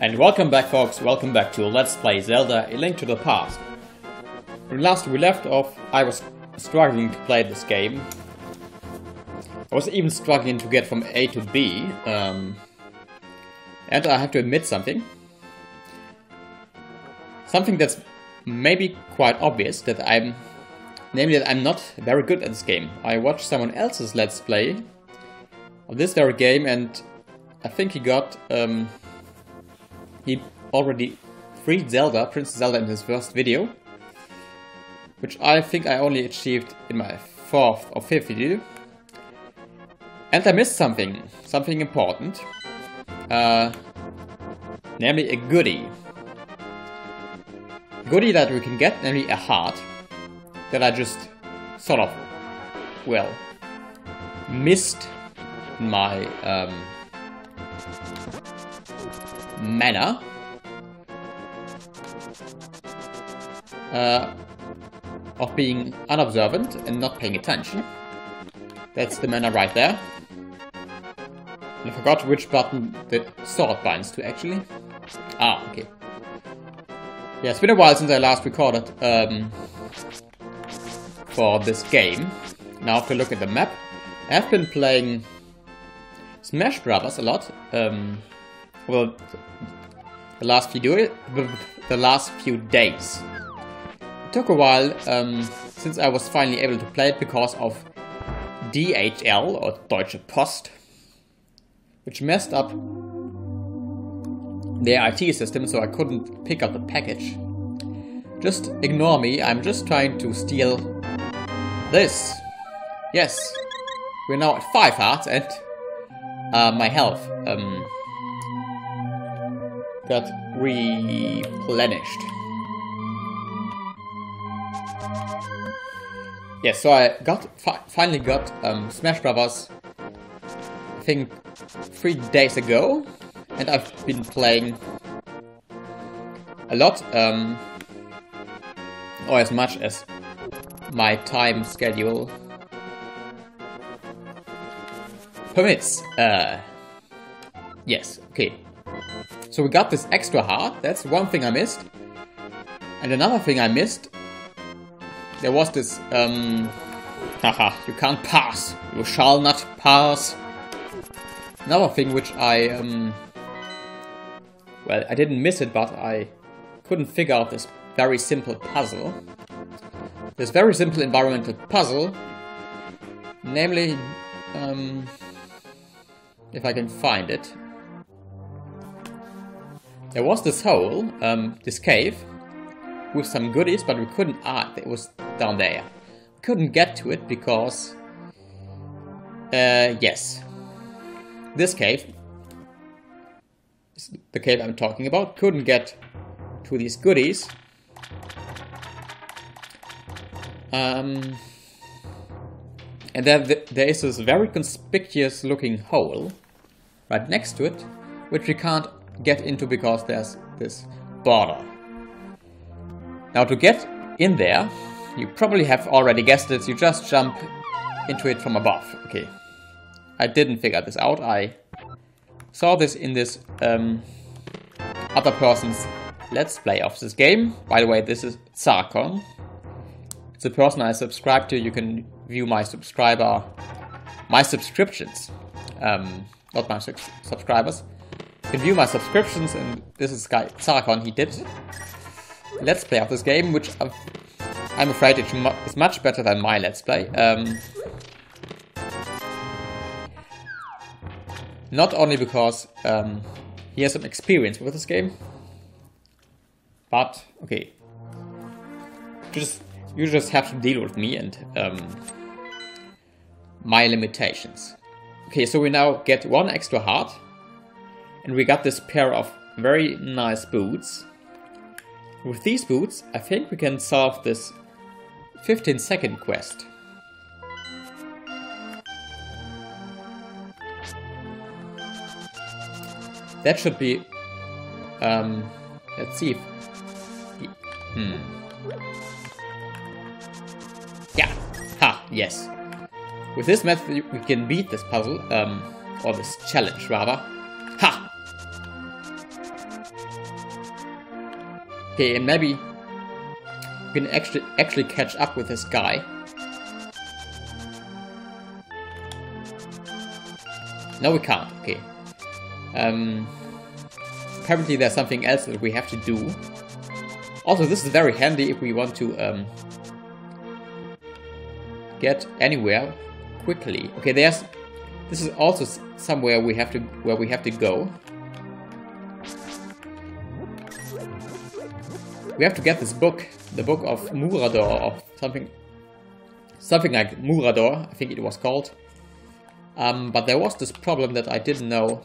And welcome back folks, welcome back to Let's Play Zelda A Link to the Past. When last we left off, I was struggling to play this game. I was even struggling to get from A to B. Um, and I have to admit something. Something that's maybe quite obvious, that I'm... Namely that I'm not very good at this game. I watched someone else's Let's Play of this very game and I think he got... Um, he already freed Zelda, Princess Zelda in his first video. Which I think I only achieved in my fourth or fifth video. And I missed something, something important. Uh, namely a goodie. Goodie that we can get, namely a heart. That I just sort of, well, missed my um, manner. Uh, of being unobservant and not paying attention. That's the manner right there. I forgot which button the sword binds to actually. Ah, okay. Yeah, it's been a while since I last recorded um, for this game. Now if we look at the map, I've been playing Smash Brothers a lot. Um, well, the last few the last few days. It took a while um, since I was finally able to play it because of DHL or Deutsche Post, which messed up their IT system, so I couldn't pick up the package. Just ignore me. I'm just trying to steal this. Yes, we're now at five hearts and uh, my health. Um, got replenished. Yeah, so I got fi finally got um, Smash Brothers. I think three days ago, and I've been playing a lot, um, or as much as my time schedule permits. Uh, yes, okay. So we got this extra heart, that's one thing I missed. And another thing I missed, there was this, um, haha, you can't pass, you shall not pass. Another thing which I, um, well, I didn't miss it, but I couldn't figure out this very simple puzzle. This very simple environmental puzzle, namely, um, if I can find it, there was this hole, um, this cave, with some goodies, but we couldn't, ah, it was down there. Couldn't get to it because, uh, yes. This cave, the cave I'm talking about, couldn't get to these goodies. Um, and there, there is this very conspicuous looking hole right next to it, which we can't get into because there's this border. Now to get in there, you probably have already guessed it, you just jump into it from above. Okay, I didn't figure this out, I saw this in this um, other person's let's play of this game. By the way, this is Zarkon. It's a person I subscribe to, you can view my subscriber, my subscriptions, um, not my subscribers can view my subscriptions, and this is Guy Zarkon, he did Let's Play of this game, which I'm afraid it is much better than my Let's Play. Um, not only because um, he has some experience with this game, but, okay, just you just have to deal with me and um, my limitations. Okay, so we now get one extra heart. And we got this pair of very nice boots. With these boots, I think we can solve this 15 second quest. That should be... Um, let's see if... Hmm. Yeah! Ha! Yes. With this method we can beat this puzzle, um, or this challenge rather. Okay, and maybe we can actually actually catch up with this guy. No, we can't. Okay. Um, apparently there's something else that we have to do. Also, this is very handy if we want to um, get anywhere quickly. Okay, there's this is also somewhere we have to where we have to go. We have to get this book, the book of Murador or something something like Murador, I think it was called. Um, but there was this problem that I didn't know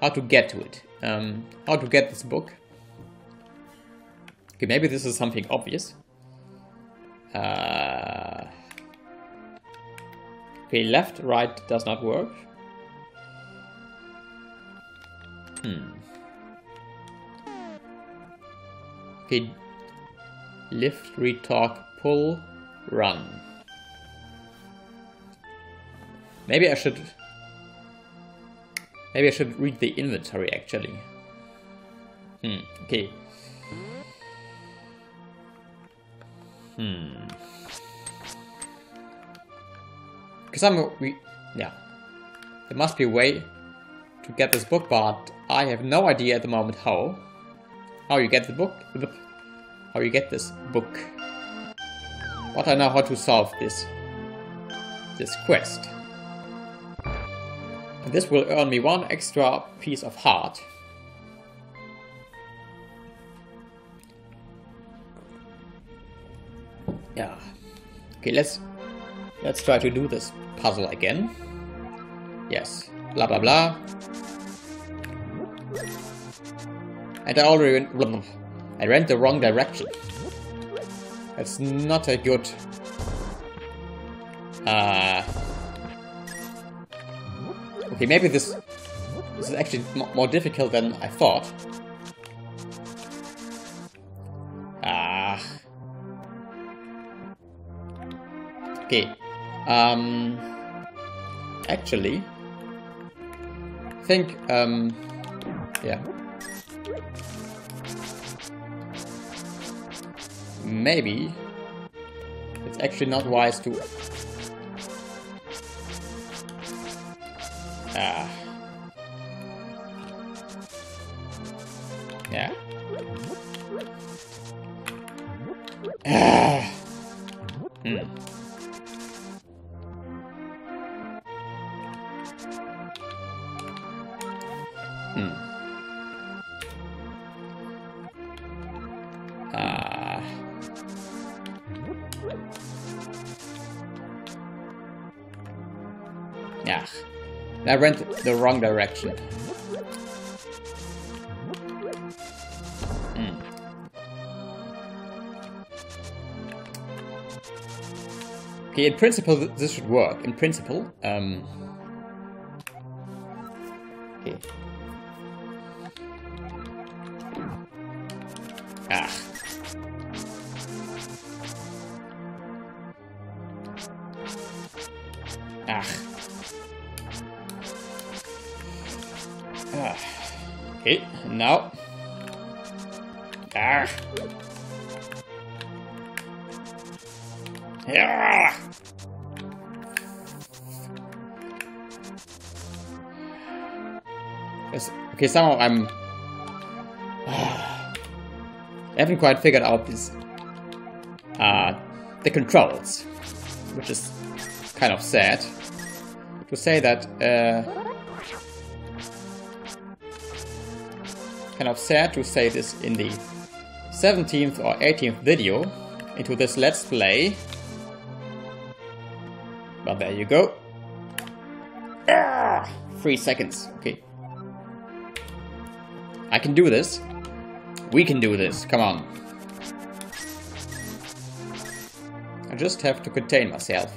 how to get to it. Um, how to get this book. Okay, maybe this is something obvious. Uh, okay, left, right does not work. Hmm. Okay, lift, retalk, pull, run. Maybe I should... Maybe I should read the inventory actually. Hmm, okay. Hmm. Because I'm... We, yeah. There must be a way to get this book, but I have no idea at the moment how. How you get the book. How you get this book. But I know how to solve this. This quest. And this will earn me one extra piece of heart. Yeah. Okay, let's let's try to do this puzzle again. Yes. Blah blah blah. And I already went, I ran the wrong direction. That's not a good uh Okay, maybe this, this is actually more difficult than I thought. Ah. Okay. Um. Actually, I think um. Yeah. Maybe it's actually not wise to Ah. Yeah. Yeah. I went the wrong direction. Hmm. Okay, in principle, this should work. In principle, um... Okay. Ah. Ah. Okay, now. Ah. Yeah. Okay, somehow I'm. I haven't quite figured out this. Uh, the controls, which is kind of sad to say that. Uh, kind of sad to say this in the 17th or 18th video into this let's play. But there you go. Ah, three seconds, okay. I can do this. We can do this, come on. I just have to contain myself.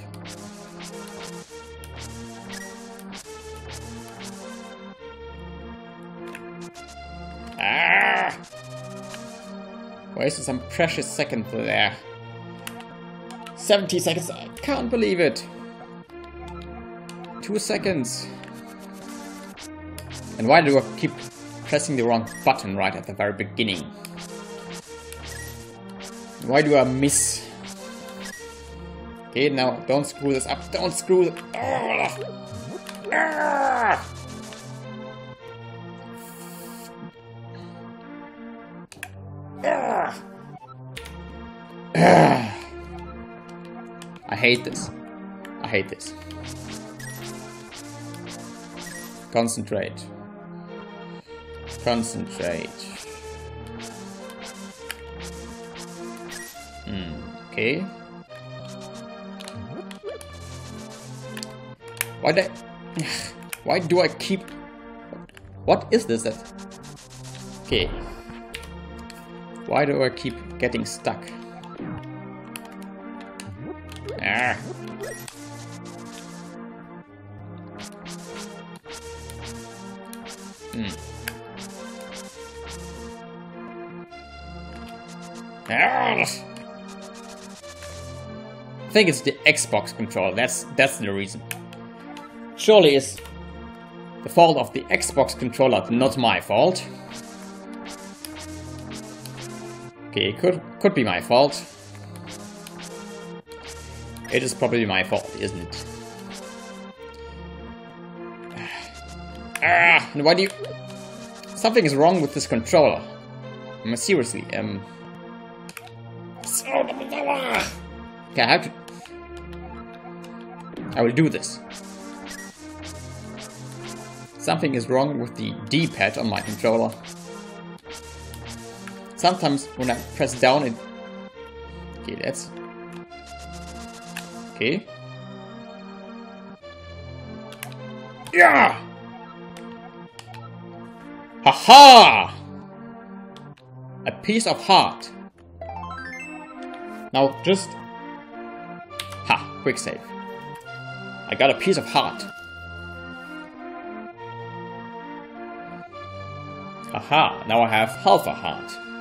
Wasted some precious seconds there. 70 seconds, I can't believe it. Two seconds. And why do I keep pressing the wrong button right at the very beginning? Why do I miss? Okay, now don't screw this up. Don't screw ah! Ah! I hate this. I hate this. Concentrate. Concentrate. Hmm, okay. Why I... Why do I keep... What is this that... Okay. Why do I keep getting stuck? Ah. Ah. I think it's the Xbox controller. That's that's the reason. Surely it's the fault of the Xbox controller, not my fault. Okay, could could be my fault. It is probably my fault, isn't it? Ah, why do you... Something is wrong with this controller. I seriously, um... Okay, I have to... I will do this. Something is wrong with the D-pad on my controller. Sometimes when I press down it... Okay, that's... Okay. Yeah! Haha! A piece of heart. Now just... Ha! Quick save. I got a piece of heart. Aha! Now I have half a heart.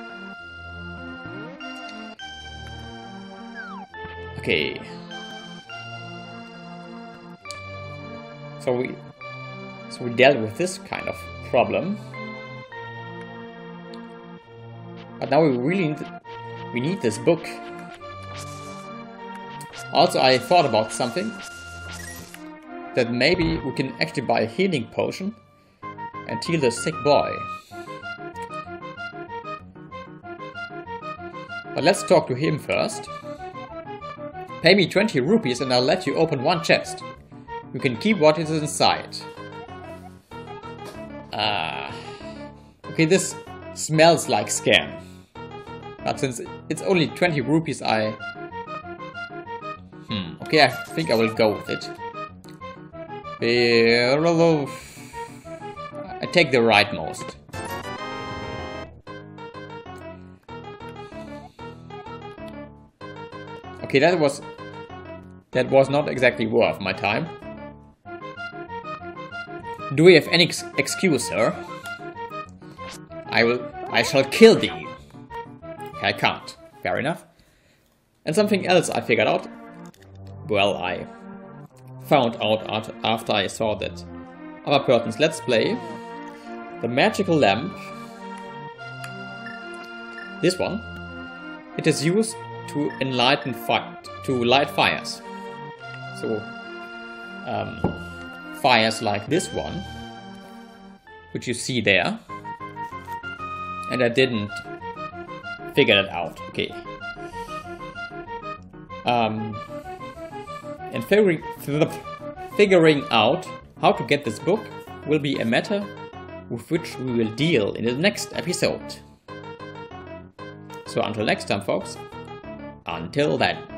Okay. So we so we dealt with this kind of problem. But now we really need, we need this book. Also, I thought about something. That maybe we can actually buy a healing potion and heal the sick boy. But let's talk to him first. Pay me 20 rupees and I'll let you open one chest. You can keep what is inside. Ah. Uh, okay, this smells like scam. But since it's only 20 rupees, I... Hmm, okay, I think I will go with it. I take the rightmost. Okay, that was... That was not exactly worth my time. Do we have any ex excuse, sir? I will... I shall kill thee. I can't. Fair enough. And something else I figured out. Well, I found out after I saw that other person's Let's Play. The magical lamp. This one. It is used to enlighten to light fires. So, um, fires like this one, which you see there. And I didn't figure it out. Okay. Um, and figuring, figuring out how to get this book will be a matter with which we will deal in the next episode. So until next time folks, until then.